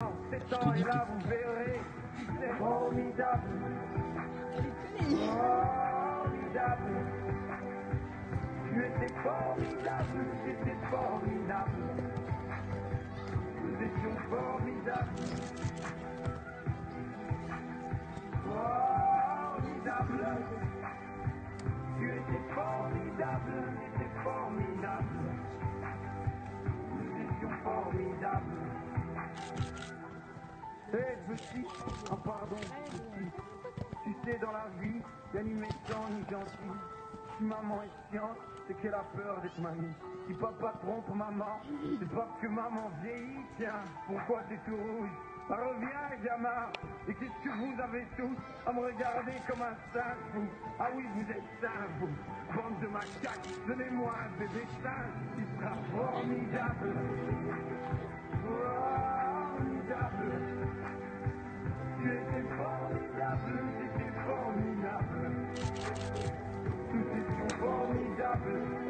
7 ans et là vous verrez, c'est formidable. Formidable. Tu étais formidable, c'était formidable. Nous étions formidables. Formidable. Tu étais formidable. Eh, petit, oh pardon, petit. Tu sais, dans la vie, y'a ni méchant ni gentil. Si maman est chiante, c'est qu'elle a peur d'être mamie. Si papa trompe maman, c'est parce que maman vieillit. Tiens, pourquoi t'es tout rouge? Bah, Reviens, gamin. Et qu'est-ce que vous avez tous à me regarder comme un singe, Ah oui, vous êtes singe, vous. Bande de macaques, donnez-moi un bébé singe. Il sera. Formidable. Tu étais